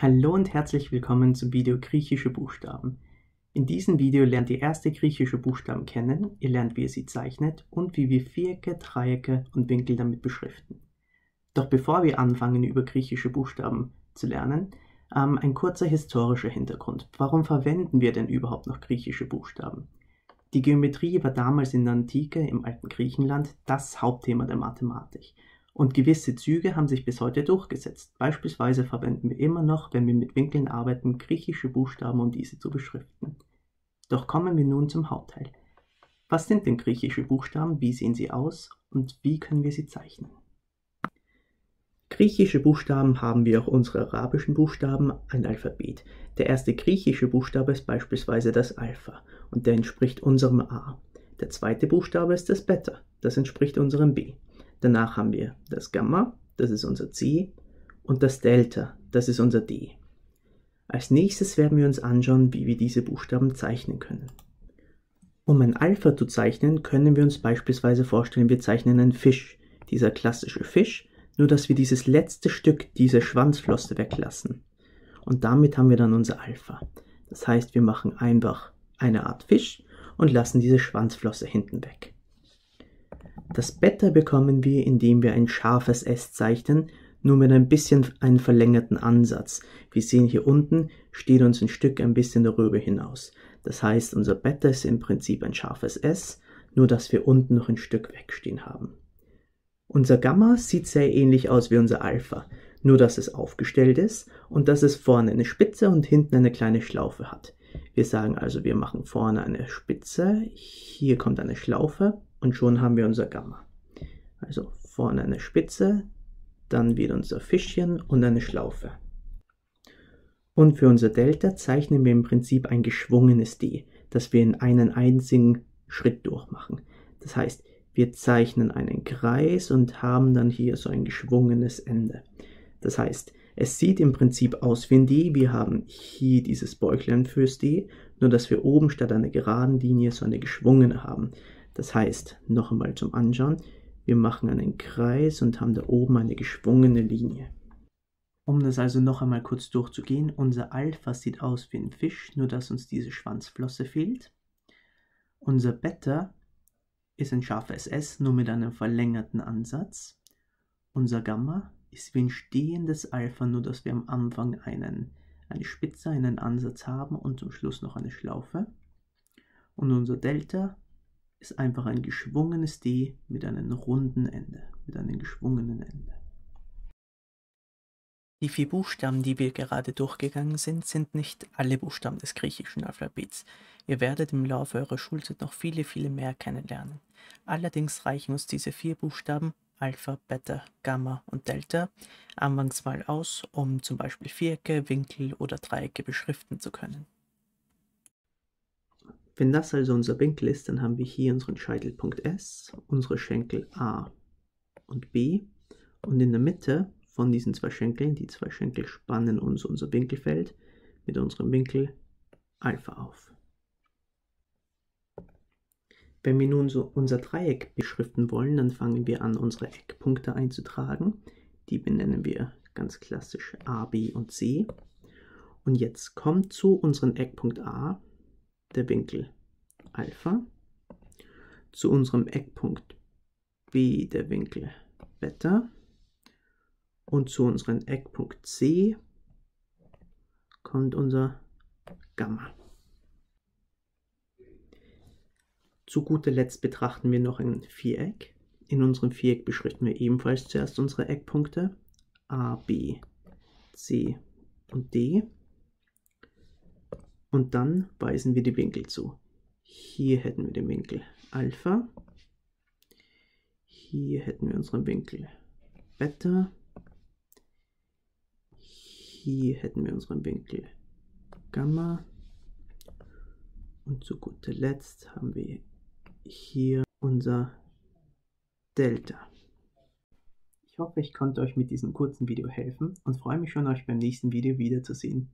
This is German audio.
Hallo und herzlich willkommen zum Video Griechische Buchstaben. In diesem Video lernt ihr erste griechische Buchstaben kennen, ihr lernt wie ihr sie zeichnet und wie wir Vierecke, Dreiecke und Winkel damit beschriften. Doch bevor wir anfangen über griechische Buchstaben zu lernen, ähm, ein kurzer historischer Hintergrund. Warum verwenden wir denn überhaupt noch griechische Buchstaben? Die Geometrie war damals in der Antike im alten Griechenland das Hauptthema der Mathematik und gewisse Züge haben sich bis heute durchgesetzt. Beispielsweise verwenden wir immer noch, wenn wir mit Winkeln arbeiten, griechische Buchstaben, um diese zu beschriften. Doch kommen wir nun zum Hauptteil. Was sind denn griechische Buchstaben, wie sehen sie aus und wie können wir sie zeichnen? Griechische Buchstaben haben wie auch unsere arabischen Buchstaben ein Alphabet. Der erste griechische Buchstabe ist beispielsweise das Alpha und der entspricht unserem A. Der zweite Buchstabe ist das Beta, das entspricht unserem B. Danach haben wir das Gamma, das ist unser C, und das Delta, das ist unser D. Als nächstes werden wir uns anschauen, wie wir diese Buchstaben zeichnen können. Um ein Alpha zu zeichnen, können wir uns beispielsweise vorstellen, wir zeichnen einen Fisch, dieser klassische Fisch, nur dass wir dieses letzte Stück, diese Schwanzflosse weglassen. Und damit haben wir dann unser Alpha. Das heißt, wir machen einfach eine Art Fisch und lassen diese Schwanzflosse hinten weg. Das Beta bekommen wir, indem wir ein scharfes S zeichnen, nur mit ein bisschen einen verlängerten Ansatz. Wir sehen hier unten steht uns ein Stück ein bisschen darüber hinaus. Das heißt, unser Beta ist im Prinzip ein scharfes S, nur dass wir unten noch ein Stück wegstehen haben. Unser Gamma sieht sehr ähnlich aus wie unser Alpha, nur dass es aufgestellt ist und dass es vorne eine Spitze und hinten eine kleine Schlaufe hat. Wir sagen also, wir machen vorne eine Spitze, hier kommt eine Schlaufe und schon haben wir unser Gamma. Also vorne eine Spitze, dann wieder unser Fischchen und eine Schlaufe. Und für unser Delta zeichnen wir im Prinzip ein geschwungenes D, das wir in einen einzigen Schritt durchmachen. Das heißt, wir zeichnen einen Kreis und haben dann hier so ein geschwungenes Ende. Das heißt, es sieht im Prinzip aus wie ein D. Wir haben hier dieses Bäuchlein fürs D, nur dass wir oben statt einer geraden Linie so eine geschwungene haben. Das heißt, noch einmal zum Anschauen, wir machen einen Kreis und haben da oben eine geschwungene Linie. Um das also noch einmal kurz durchzugehen, unser Alpha sieht aus wie ein Fisch, nur dass uns diese Schwanzflosse fehlt. Unser Beta ist ein scharfes S, nur mit einem verlängerten Ansatz. Unser Gamma ist wie ein stehendes Alpha, nur dass wir am Anfang einen, eine Spitze, einen Ansatz haben und zum Schluss noch eine Schlaufe. Und unser Delta ist einfach ein geschwungenes D mit einem runden Ende, mit einem geschwungenen Ende. Die vier Buchstaben, die wir gerade durchgegangen sind, sind nicht alle Buchstaben des griechischen Alphabets. Ihr werdet im Laufe eurer Schulzeit noch viele, viele mehr kennenlernen. Allerdings reichen uns diese vier Buchstaben Alpha, Beta, Gamma und Delta anfangs mal aus, um zum Beispiel Vierecke, Winkel oder Dreiecke beschriften zu können. Wenn das also unser Winkel ist, dann haben wir hier unseren Scheitelpunkt S, unsere Schenkel A und B und in der Mitte von diesen zwei Schenkeln, die zwei Schenkel spannen uns unser Winkelfeld mit unserem Winkel Alpha auf. Wenn wir nun so unser Dreieck beschriften wollen, dann fangen wir an, unsere Eckpunkte einzutragen. Die benennen wir ganz klassisch A, B und C. Und jetzt kommt zu unserem Eckpunkt A der Winkel Alpha, zu unserem Eckpunkt B der Winkel Beta und zu unserem Eckpunkt C kommt unser Gamma. Zu guter Letzt betrachten wir noch ein Viereck. In unserem Viereck beschriften wir ebenfalls zuerst unsere Eckpunkte A, B, C und D. Und dann weisen wir die Winkel zu. Hier hätten wir den Winkel Alpha. Hier hätten wir unseren Winkel Beta. Hier hätten wir unseren Winkel Gamma. Und zu guter Letzt haben wir hier unser Delta. Ich hoffe, ich konnte euch mit diesem kurzen Video helfen und freue mich schon, euch beim nächsten Video wiederzusehen.